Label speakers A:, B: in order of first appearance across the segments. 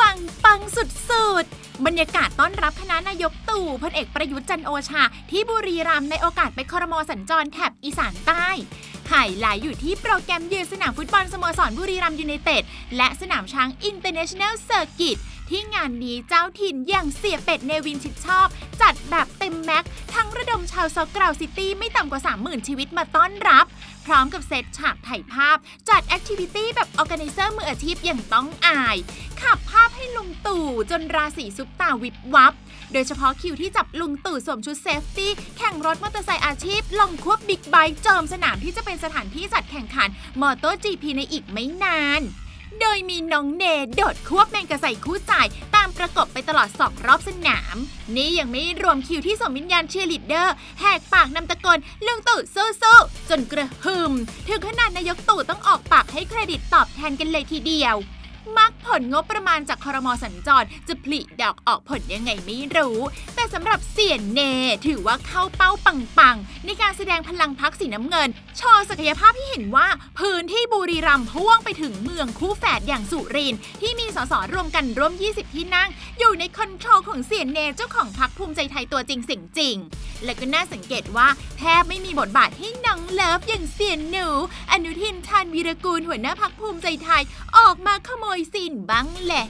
A: วังปังสุดๆ บรรยากาศต้อนรับคณะนายกตู่พลเอกประยุทธ์จันทร์โอชา ที่บุรีรัมย์ในโอกาสไปครมสัญจรแถบอีสานใต้ไฮไลท์อยู่ที่โปรแกรมเยือนสนามฟุตบอลสโมสรบุรีรัมย์ยูไนเต็ดและสนามช้างอินเตอร์เนชั่นแนลเซอร์กิต ที่งานนี้เจ้าถิ่นอย่างเสี่ยเป็ดเนวินชิดชอบ จัดแบบเต็ม max ทั้งระดมชาวเซาะกราว city ไม่ต่ำกว่า 30,000 ชีวิตมาต้อนรับ พร้อมกับเซตฉากถ่ายภาพ จัด activity แบบ organizer มืออาชีพยังต้องอาย ขับภาพให้ลุงตู่จนราศีซุปตาร์วิบวับ โดยเฉพาะคิวที่จับลุงตู่สวมชุด safety แข่งรถมอเตอร์ไซค์อาชีพ ลงควบ big bike จอมสนามที่จะเป็นสถานที่จัดแข่งขัน MotoGP ในอีกไม่นาน โดยมีน้องเนโดดควบแมงกะไซค์คู่ใจ ตามประกบไปตลอดสองรอบสนาม นี่ยังไม่รวมคิวที่สวมวิญญาณเชียร์ลีดเดอร์ แหกปากนำตะโกนลุงตู่สู้ๆจนกระหึ่มถึงขนาดนายกตู่ต้องออกปากให้เครดิตตอบแทนกันเลยทีเดียว มรรคผลงบประมาณจากคอรมอสัญจร จะผลิดอกออกผลยังไงไม่รู้ แต่สำหรับเสี่ยเน ถือว่าเข้าเป้าปังๆ ในการแสดงพลังพรรคสีน้ำเงิน โชว์ศักยภาพที่เห็นว่า พื้นที่บุรีรัมย์พ่วงไปถึงเมืองคู่แฝดอย่างสุรินทร์ที่มีสสรวมกันร่วม 20 ที่นั่ง อยู่ใน control ของเสี่ยเนเจ้าของพรรคภูมิใจไทยตัวจริงเสียงจริง และก็น่าสังเกตว่าแทบไม่มีบทบาทให้น้อง love อย่างเสี่ยหนู อนุทินชาญวีรกูลหัวหน้าพรรคภูมิใจไทยออกมาขโมยซีนบ้างแหละ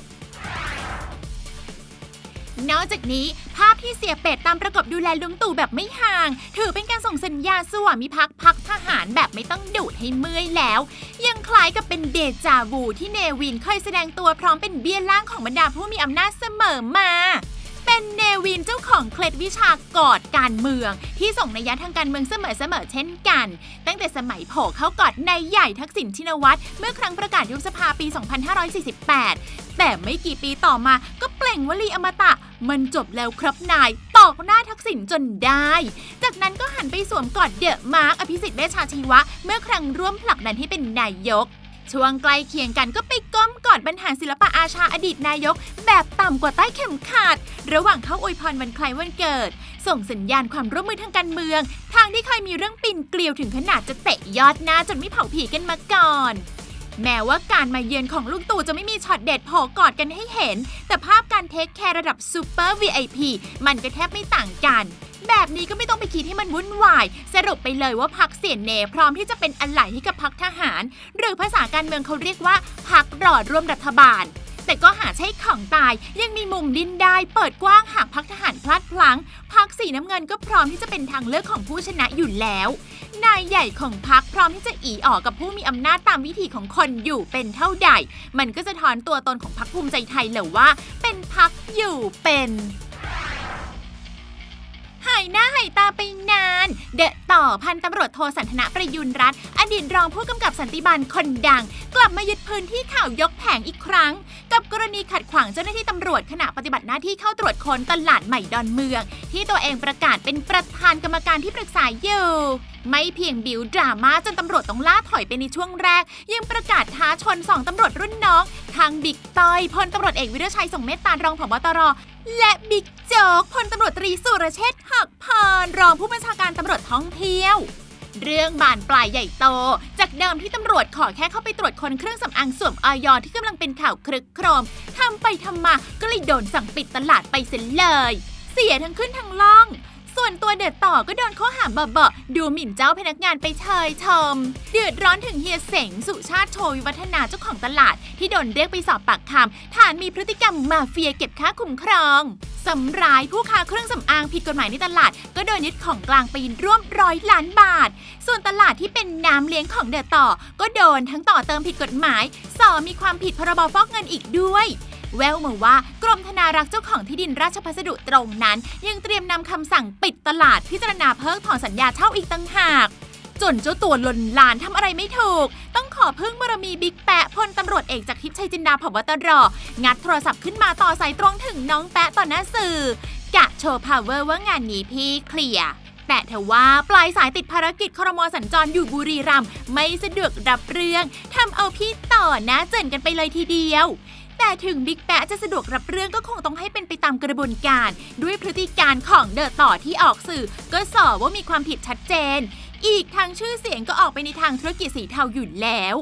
A: นอกจากนี้ภาพที่เสี่ยเป็ดตามประกบดูแลลุงตู่แบบไม่ห่าง ถือเป็นการส่งสัญญาณสวามิภักดิ์พรรคทหารแบบไม่ต้องดูดให้เมื่อยแล้ว ยังคล้ายกับเป็นเดจาวูที่เนวินเคยแสดงตัวพร้อมเป็นเบี้ยล่างของบรรดาผู้มีอำนาจเสมอมา เป็นเนวินเจ้าของเคล็ดวิชากอดการเมือง ที่ส่งนัยยะทางการเมืองเสมอๆเช่นกัน ตั้งแต่สมัยโผล่เข้ากอดนายใหญ่ทักษิณชินวัตรเมื่อครั้งประกาศยุบสภาปี 2548 แต่ไม่กี่ปีต่อมาก็เปล่งวลีอมตะ มันจบแล้วครับนายตอกหน้าทักษิณจนได้ จากนั้นก็หันไปสวมกอดเดอะมาร์กอภิสิทธิ์เวชชาชีวะ เมื่อครั้งร่วมผลักดันให้เป็นนายก ช่วงใกล้เคียงกันก็ไปก้มกอดบรรหารศิลปะอาชาอดีตนายก แบบต่ำกว่าใต้เข็มขัดระหว่างเข้าอวยพรวันคล้ายวันเกิด ส่งสัญญาณความร่วมมือทางการเมือง ทั้งที่เคยมีเรื่องปีนเกลียวถึงขนาดจะเตะยอดหน้าจนไม่เผาผีกันมาก่อนแม้ว่าการมาเยือนของลุงตู่จะไม่มีช็อตเด็ดโผล่กอดกันให้เห็น แต่ภาพการ take care ระดับซูเปอร์ VIP มันก็แทบไม่ต่างกัน แบบนี้ก็ไม่ต้องไปคิดให้มันวุ่นวาย สรุปไปเลยว่าพรรคเสี่ยเนพร้อมที่จะเป็นอะไหล่ให้กับพรรคทหาร หรือภาษาการเมืองเขาเรียกว่าพักรอดร่วมรัฐบาล แต่ก็หาใช่ของตายยังมีมุมดิ้นได้ เปิดกว้างหากพักทหารพลาดพลั้งพักสีน้ำเงินก็พร้อมที่จะเป็นทางเลือกของผู้ชนะอยู่แล้ว นายใหญ่ของพักพร้อมที่จะอีออกกับผู้มีอำนาจตามวิถีของคนอยู่เป็นเท่าใด มันก็จะถอนตัวตนของพักภูมิใจไทยเลยว่า เป็นพักอยู่เป็นายหน้าหายตาไปนาน เดอะต่อพันตำรวจโทสันทนะประยุนรัตน์อดีตรองผู้กำกับสันติบาลคนดัง กลับมายึดพื้นที่ข่าวยกแผงอีกครั้ง กับกรณีขัดขวางเจ้าหน้าที่ตำรวจขณะปฏิบัติหน้าที่เข้าตรวจค้นตลาดใหม่ดอนเมือง ที่ตัวเองประกาศเป็นประธานกรรมการที่ปรึกษาอยู่ ไม่เพียงบิวดราม่าจนตำรวจต้องล่าถอยไปในช่วงแรก ยังประกาศท้าชนสองตำรวจรุ่นน้อง ทางบิ๊กต้อยพลตำรวจเอกวิรชัยส่งเมตตารองผบตร และบิ๊กโจ๊กพลตำรวจตรีสุรเชษฐ์หักพานรองผู้บัญชาการตำรวจท่องเที่ยวเรื่องบานปลายใหญ่โต จากเดิมที่ตำรวจขอแค่เข้าไปตรวจคนเครื่องสำอางสวมออยที่กำลังเป็นข่าวครึกโครมทำไปทำมาก็เลยโดนสั่งปิดตลาดไปเสียเลย เสียทั้งขึ้นทั้งล่อง ส่วนตัวเดือดต่อก็โดนข้อหาเบาๆดูหมิ่นเจ้าพนักงานไปเชยชม เดือดร้อนถึงเฮียเสงสุชาติโชวิวัฒนาเจ้าของตลาด ที่โดนเรียกไปสอบปากคำฐานมีพฤติกรรมมาเฟียเก็บค่าคุ้มครองสำร้ายผู้ค้าเครื่องสำอางผิดกฎหมายในตลาด ก็โดนยึดของกลางไปร่วมร้อยล้านบาท ส่วนตลาดที่เป็นน้ำเลี้ยงของเดือดต่อ ก็โดนทั้งต่อเติมผิดกฎหมายสอมีความผิดพรบฟอกเงินอีกด้วย แววมาว่ากรมธนารักษ์เจ้าของที่ดินราชพัสดุตรงนั้น ยังเตรียมนำคำสั่งปิดตลาดพิจารณาเพิกถอนสัญญาเช่าอีกตั้งหากจนเจ้าตัวหล่นลานทำอะไรไม่ถูก ต้องขอพึ่งบารมีบิ๊กแปะพลตำรวจเอกจากทิพย์ชัยจินดาผบตรงัดโทรศัพท์ขึ้นมาต่อสายตรงถึงน้องแป๊ะต่อหน้าสื่อกะโชว์ power ว่างานนี้พี่เคลียร์แต่เทว่าปลายสายติดภารกิจครมสัญจรอยู่บุรีรัมย์ไม่สะดวกรับเรื่องทำเอาพี่ต่อหน้าเจื่อนกันไปเลยทีเดียว แต่ถึงบิ๊กแป๊ะจะสะดวกรับเรื่องก็คงต้องให้เป็นไปตามกระบวนการ ด้วยพฤติการณ์ของ the ต่อที่ออกสื่อ ก็ส่อว่ามีความผิดชัดเจน อีกทางชื่อเสียงก็ออกไปในทางธุรกิจสีเทาอยู่แล้ว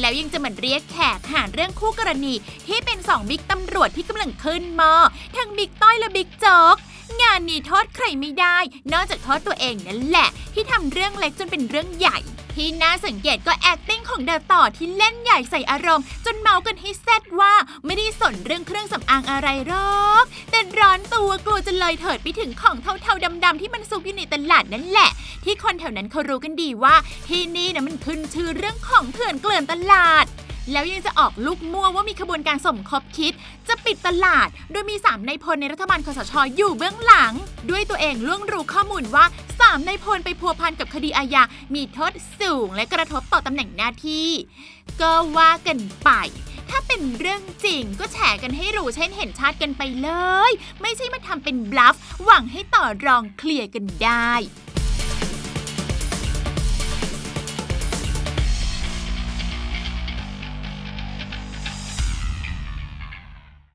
A: แล้วยังจะเหมาเรียกแขกหาเรื่องคู่กรณี ที่เป็นสองบิ๊กตำรวจที่กำลังขึ้นหม้อทั้งบิ๊กต้อยและบิ๊กโจ๊กงานนี้โทษใครไม่ได้ นอกจากโทษตัวเองนั่นแหละ ที่ทำเรื่องเล็กจนเป็นเรื่องใหญ่ ที่น่าสังเกตก็ acting ของ the ต่อที่เล่นใหญ่ใส่อารมณ์ จนเม้ากันให้แซ่ดว่าไม่ได้สนเรื่องเครื่องสำอางอะไรหรอกแต่ร้อนตัวกลัวจะเลยเถิดไปถึงของเทาๆดำๆที่มันซุกอยู่ในตลาดนั่นแหละ ที่คนแถวนั้นเขารู้กันดีว่า ที่นี่นะมันขึ้นชื่อเรื่องของเถื่อนเกลื่อนตลาด แล้วยังจะออกลูกมั่วว่ามีขบวนการสมคบคิด จะปิดตลาด โดยมีสามในพลในรัฐบาลคสชอยู่เบื้องหลัง ด้วยตัวเองล่วงรู้ข้อมูลว่าสามในพลไปพัวพันกับคดีอาญา มีโทษสูงและกระทบต่อตำแหน่งหน้าที่ ก็ว่ากันไป ถ้าเป็นเรื่องจริงก็แฉกันให้รู้เช่นเห็นชาติกันไปเลย ไม่ใช่มาทำเป็นบลัฟ หวังให้ต่อรองเคลียร์กันได้